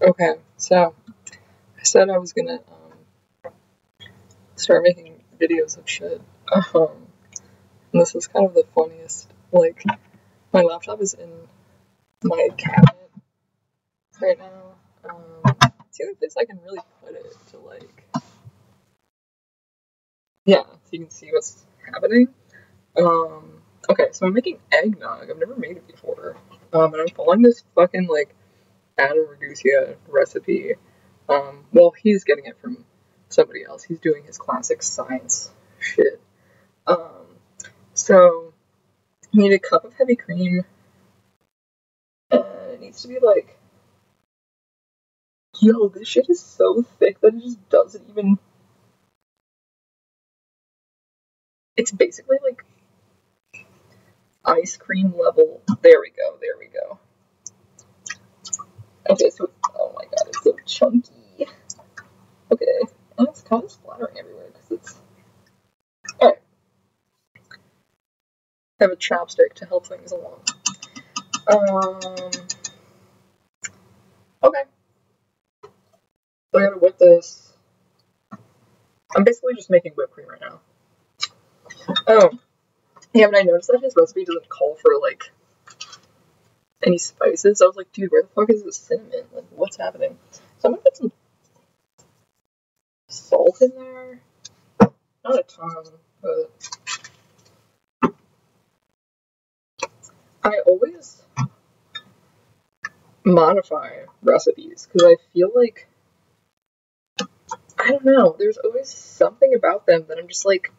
Okay, so I said I was gonna um, start making videos of shit. Um, and this is kind of the funniest. Like, my laptop is in my cabinet right now. Um, it's I can really put it to like, yeah, so you can see what's happening. Um, okay, so I'm making eggnog. I've never made it before. Um, and I'm following this fucking like Adam Ragusea recipe. Um, well, he's getting it from somebody else. He's doing his classic science shit. Um, so you need a cup of heavy cream. It needs to be like, yo, this shit is so thick that it just doesn't even. It's basically like ice cream level. There we go. There we go. Okay, so oh my god, it's so chunky. Okay, and it's kind of splattering everywhere because it's. Alright. I have a chopstick to help things along. Um. Okay. So I gotta whip this. I'm basically just making whipped cream right now. Oh. Yeah, but I noticed that his recipe doesn't call for like any spices. I was like, dude, where the fuck is the cinnamon? Like, what's happening? So I'm gonna put some salt in there. Not a ton, but I always modify recipes because I feel like I don't know. There's always something about them that I'm just like,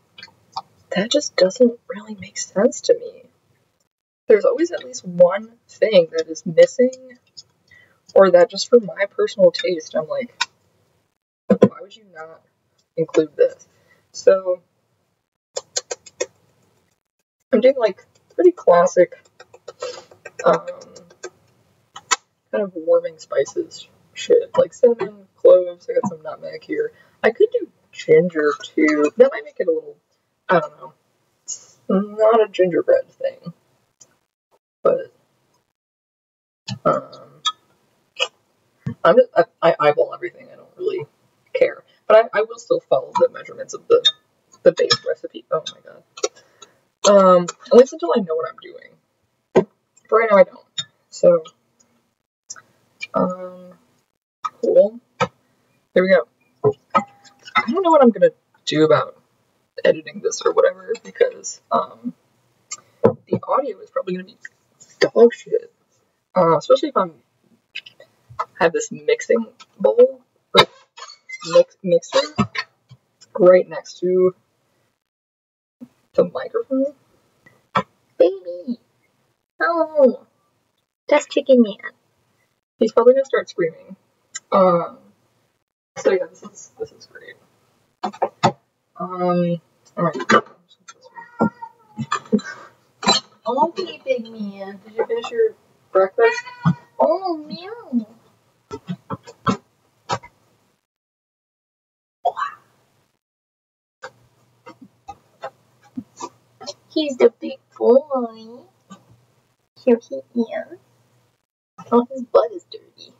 that just doesn't really make sense to me there's always at least one thing that is missing, or that just for my personal taste, I'm like, why would you not include this? So, I'm doing like pretty classic, um, kind of warming spices shit, like cinnamon, cloves, I got some nutmeg here. I could do ginger too. That might make it a little, I don't know. It's not a gingerbread thing but um, I'm just, I, I, eyeball everything. I don't really care, but I, I will still follow the measurements of the the base recipe. Oh my god. Um, at least until I know what I'm doing. But right now I don't. So, um, cool. Here we go. I don't know what I'm gonna do about editing this or whatever because um, the audio is probably gonna be dog shit. Uh, especially if I'm have this mixing bowl mix, mixer right next to the microphone. Baby! Oh! That's Chicken Man. He's probably gonna start screaming. Um, so yeah, this is this is great. Um, alright. Okay, big man. Did you finish your breakfast? Oh, meow. He's the big boy. Here he is. Oh, his butt is dirty.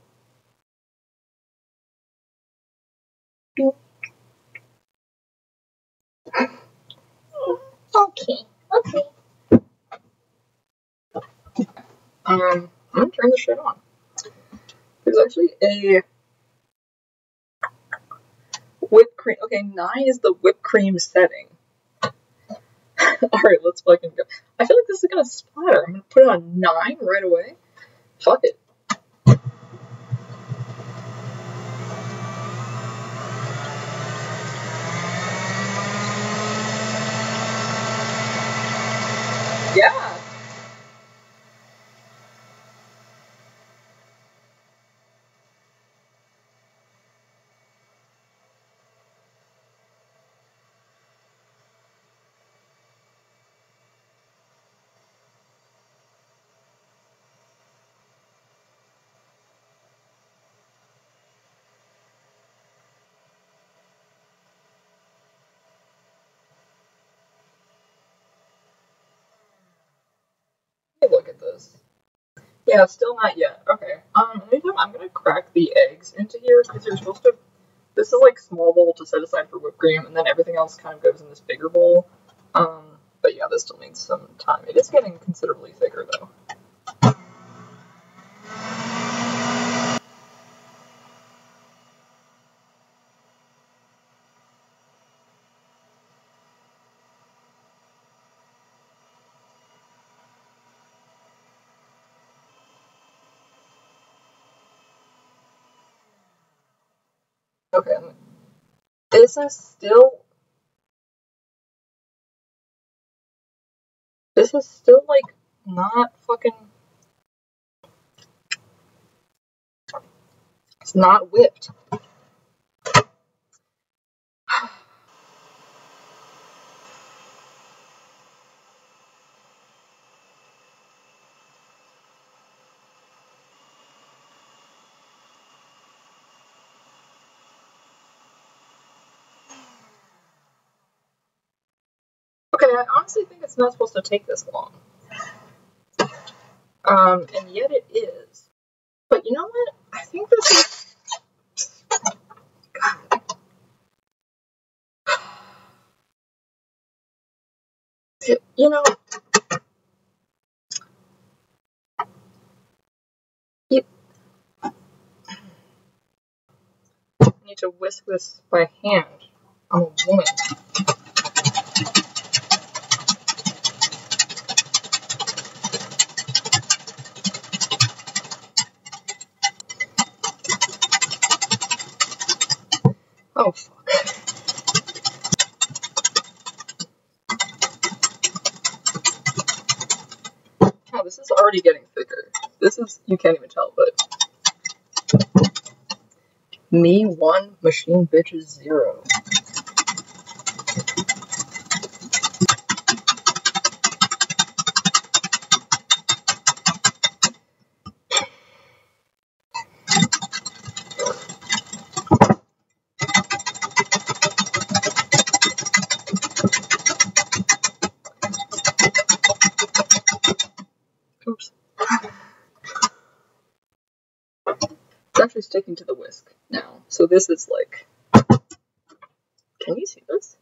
Okay, okay. Um, I'm gonna turn the shit on. There's actually a whipped cream. Okay, nine is the whipped cream setting. Alright, let's fucking go. I feel like this is gonna splatter. I'm gonna put it on nine right away. Fuck it. Yeah. Hey, look at this. Yeah, still not yet. Okay. Um, I'm gonna crack the eggs into here because you're supposed to. This is like small bowl to set aside for whipped cream, and then everything else kind of goes in this bigger bowl. Um, but yeah, this still needs some time. It is getting considerably thicker though. Okay. This is still. This is still like not fucking. It's not whipped. I honestly think it's not supposed to take this long. Um, and yet it is. But you know what? I think this is. God. You know. You need to whisk this by hand. I'm a woman. Already getting thicker. This is you can't even tell, but me one, machine bitches zero. Sticking to the whisk now. So this is like. Can you see this?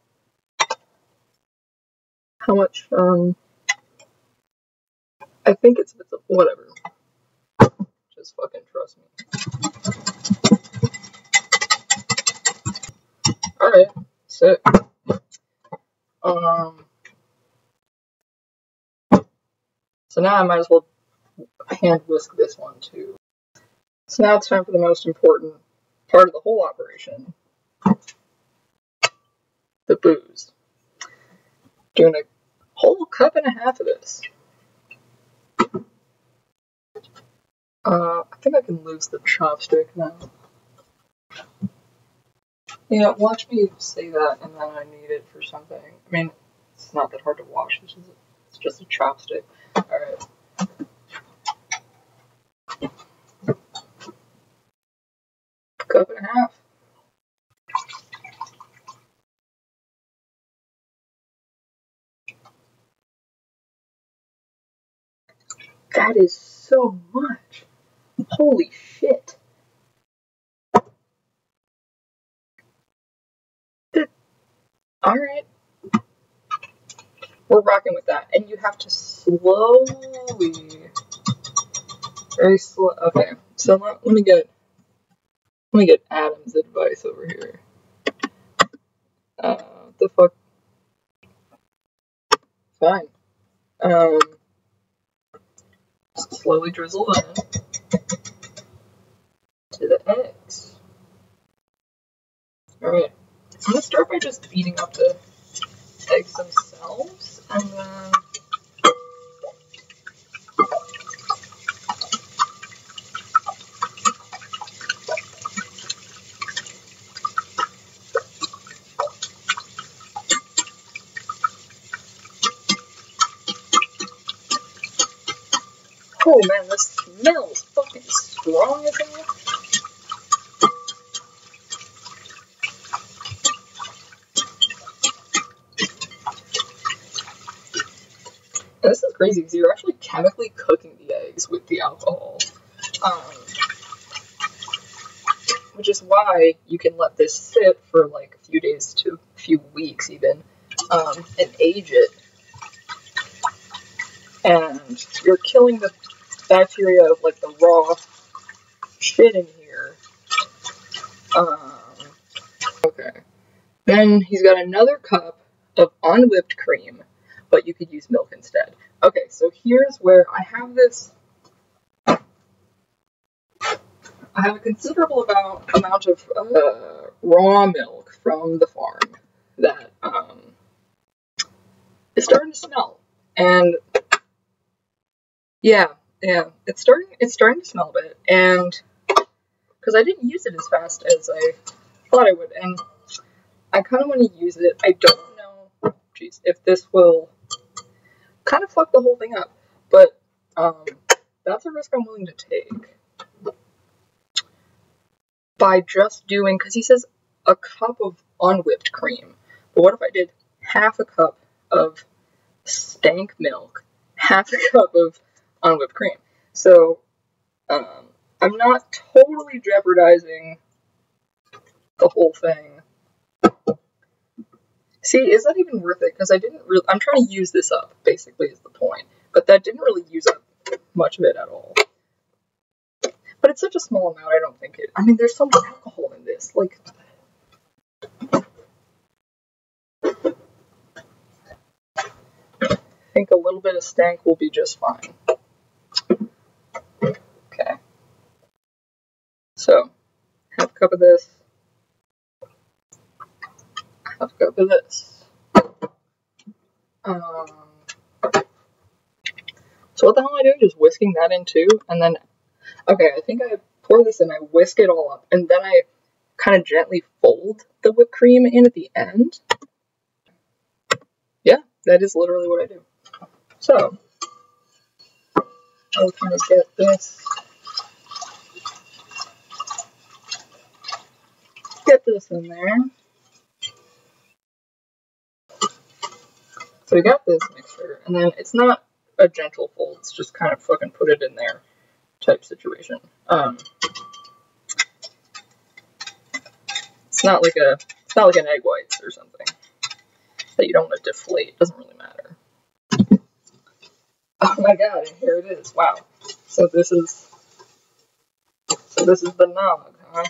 How much, um. I think it's. it's whatever. Just fucking trust me. Alright, sick. Um. So now I might as well hand whisk this one too. So now it's time for the most important part of the whole operation. The booze. Doing a whole cup and a half of this. Uh, I think I can lose the chopstick now. Yeah, watch me say that and then I need it for something. I mean, it's not that hard to wash. It's just, it's just a chopstick. Alright. Cup and a half. That is so much. Holy shit. Alright. We're rocking with that. And you have to slowly, very slow. Okay, so let, let me get, let me get Adam's advice over here. Uh, what the fuck? Fine. Um, slowly drizzle in to the eggs. Alright, I'm gonna start by just beating up the eggs themselves, and then Oh man, this smells fucking strong as hell. This is crazy because you're actually chemically cooking the eggs with the alcohol. Um, which is why you can let this sit for like a few days to a few weeks even, um, and age it. And you're killing the bacteria of like the raw shit in here. Um, okay. Then he's got another cup of unwhipped cream, but you could use milk instead. Okay, so here's where I have this. I have a considerable amount, amount of uh, raw milk from the farm that um, is starting to smell, and yeah, yeah, it's starting. It's starting to smell a bit, and because I didn't use it as fast as I thought I would, and I kind of want to use it. I don't know, jeez, if this will kind of fuck the whole thing up, but um, that's a risk I'm willing to take by just doing because he says a cup of unwhipped cream. But what if I did half a cup of stank milk, half a cup of unwhipped cream? So um, I'm not totally jeopardizing the whole thing. See, is that even worth it? Because I didn't really. I'm trying to use this up, basically, is the point. But that didn't really use up much of it at all. But it's such a small amount, I don't think it. I mean, there's so much alcohol in this. Like. I think a little bit of stank will be just fine. Okay. So, half a cup of this. Half a cup of this. Um, so what the hell am I doing? Just whisking that in too? And then, okay, I think I pour this in, I whisk it all up, and then I kind of gently fold the whipped cream in at the end. Yeah, that is literally what I do. So, I'll kind of get this, get this in there. So we got this mixture, and then it's not a gentle fold, it's just kind of fucking put it in there type situation. Um, it's not like a, it's not like an egg whites or something that you don't want to deflate, it doesn't really matter. Oh my god, and here it is, wow. So this is, so this is the nog, huh?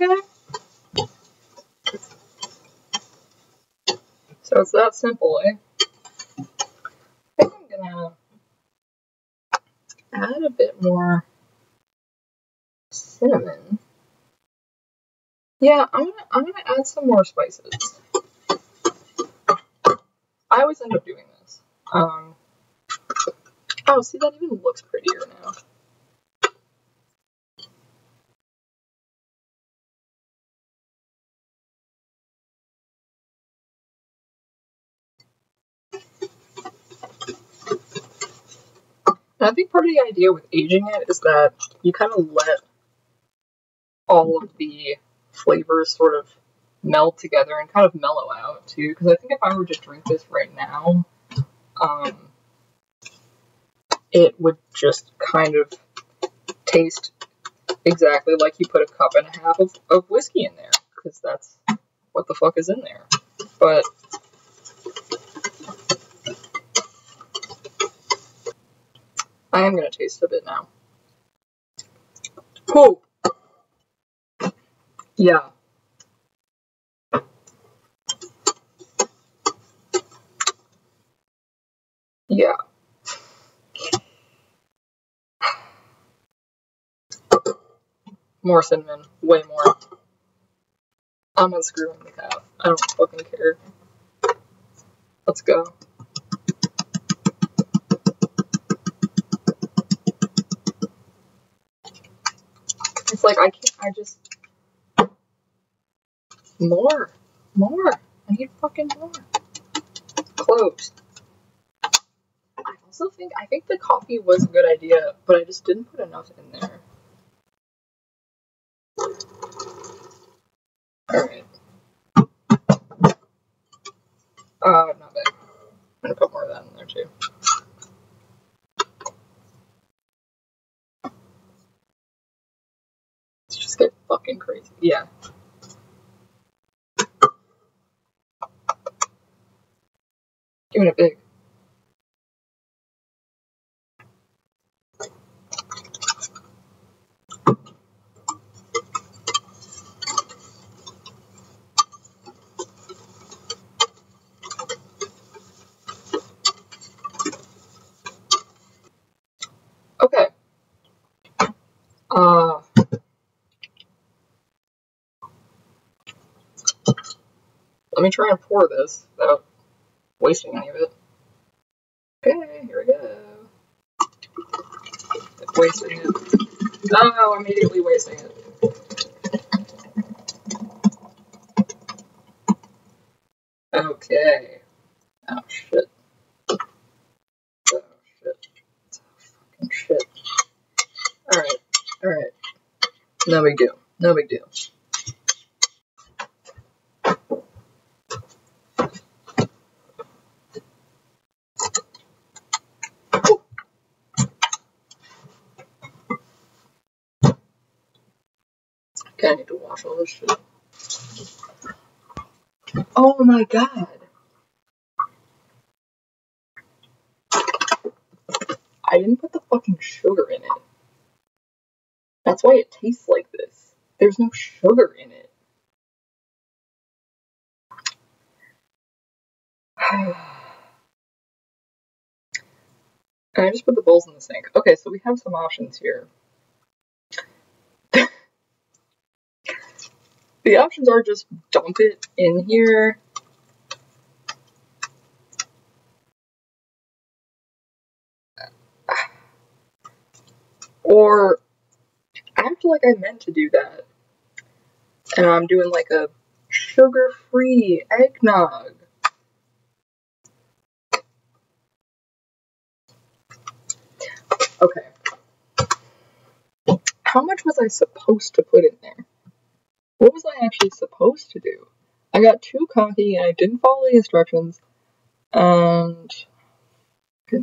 Okay. So it's that simple, eh? I think I'm gonna add a bit more cinnamon. Yeah, I'm gonna I'm gonna add some more spices. I always end up doing this. Um, oh, see that even looks prettier now. And I think part of the idea with aging it is that you kind of let all of the flavors sort of meld together and kind of mellow out too. Because I think if I were to drink this right now, um, it would just kind of taste exactly like you put a cup and a half of, of whiskey in there. Because that's what the fuck is in there. But I am gonna taste a bit now. Cool. Yeah. Yeah. More cinnamon. Way more. I'm unscrewing the cap. I don't fucking care. Let's go. Like I can't. I just more, more. I need fucking more. Cloves. I also think I think the coffee was a good idea, but I just didn't put enough in there. Give a big. Okay. Uh, let me try and pour this wasting any of it. Okay, here we go. Wasting it. Oh, immediately wasting it. Okay. Oh shit. Oh shit. Oh, fucking shit. Alright, alright. No big deal. No big deal. Oh my god. I didn't put the fucking sugar in it. That's why it tastes like this. There's no sugar in it. I just put the bowls in the sink. Okay, so we have some options here. The options are just dump it in here. Or act like I meant to do that. And I'm doing like a sugar free eggnog. Okay. How much was I supposed to put in there? What was I actually supposed to do? I got too cocky and I didn't follow the instructions. And. Shit.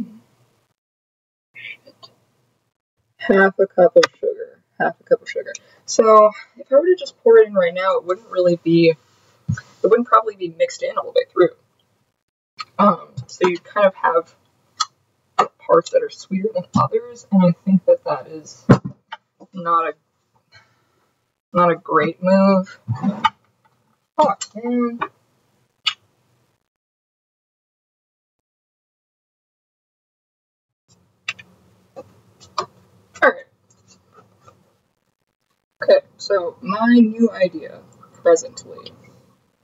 Half a cup of sugar. Half a cup of sugar. So, if I were to just pour it in right now, it wouldn't really be. It wouldn't probably be mixed in all the way through. Um, so you kind of have parts that are sweeter than others, and I think that that is not a not a great move. Fuck, man. Alright. Okay, so my new idea presently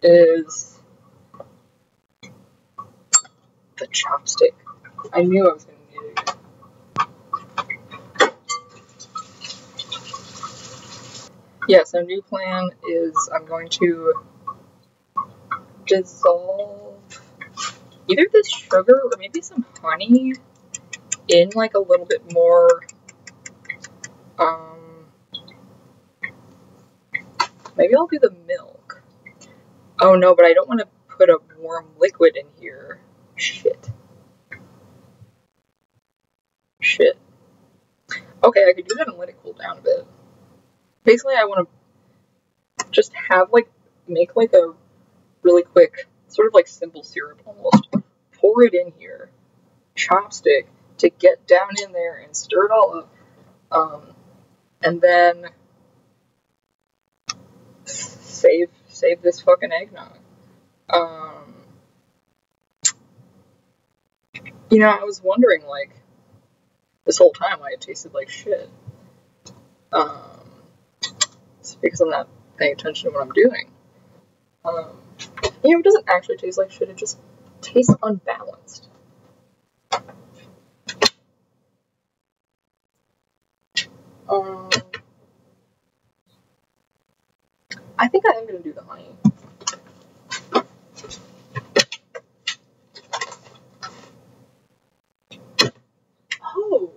is the chopstick. I knew I was going to Yeah, so new plan is I'm going to dissolve either this sugar or maybe some honey in like a little bit more um maybe I'll do the milk. Oh no, but I don't want to put a warm liquid in here. Shit. Shit. Okay, I could do that and let it cool down a bit. Basically, I want to just have like, make like a really quick, sort of like simple syrup almost. Pour it in here, chopstick, to get down in there and stir it all up. Um, and then save save this fucking eggnog. Um, you know, I was wondering like this whole time why it tasted like shit. Um, it's because I'm not paying attention to what I'm doing. Um, you know, it doesn't actually taste like shit. It just tastes unbalanced. Um, I think I am gonna do the honey. Oh,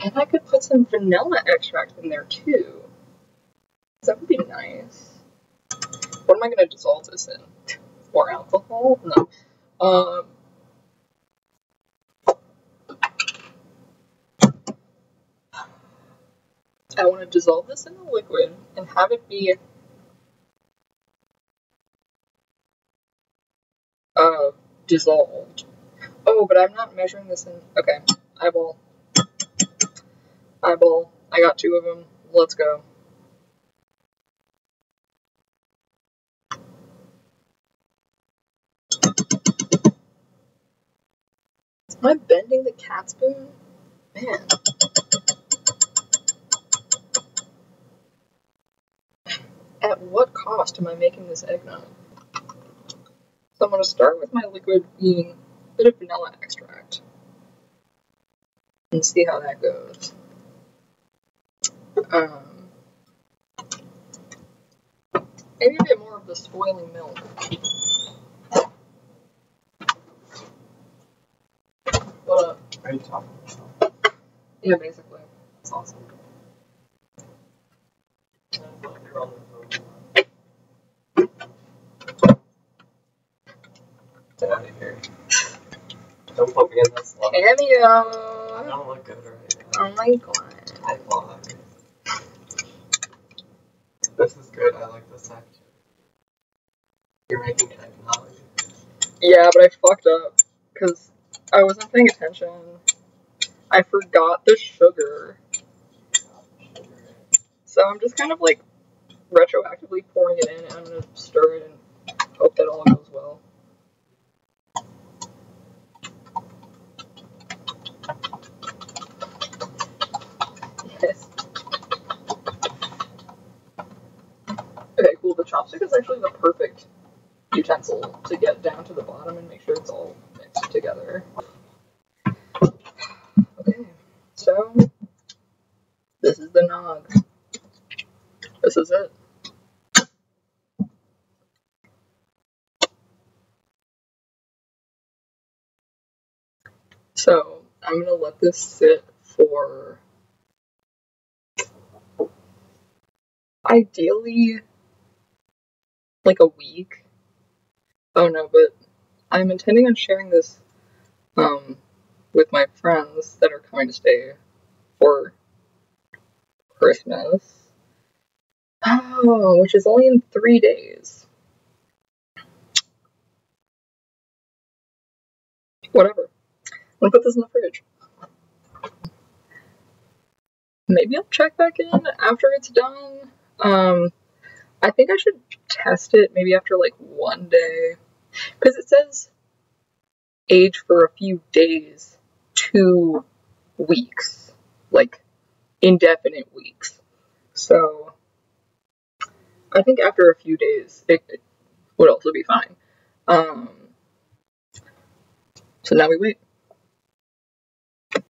and I could put some vanilla extract in there too. That would be nice. What am I gonna dissolve this in? More alcohol? No. Um. I want to dissolve this in a liquid and have it be uh, dissolved. Oh, but I'm not measuring this in. Okay, eyeball. Eyeball. I got two of them. Let's go. Am I bending the cat spoon? Man. At what cost am I making this eggnog? So I'm going to start with my liquid being a bit of vanilla extract. And see how that goes. Um, maybe a bit more of the spoiling milk. What up? Are you talking about? Yeah, basically. That's awesome. Get out of here. Don't put me in this love. I don't look good right now. Oh my god. I vlog. This is good. I like this section. You're making eggnog. Yeah, but I fucked up because I wasn't paying attention. I forgot the sugar. So I'm just kind of like retroactively pouring it in and I'm gonna stir it and hope that all goes well. Yes. Okay, cool. The chopstick is actually the perfect utensil to get down to the bottom and make sure it's all together. Okay, so this is the nog. This is it. So I'm gonna let this sit for ideally like a week. Oh no, but I'm intending on sharing this um with my friends that are coming to stay for Christmas. Oh, which is only in three days. Whatever. I'm gonna put this in the fridge. Maybe I'll check back in after it's done. Um, I think I should test it maybe after like one day. Because it says age for a few days, two weeks. Like indefinite weeks. So I think after a few days it, it would also be fine. Um, so now we wait.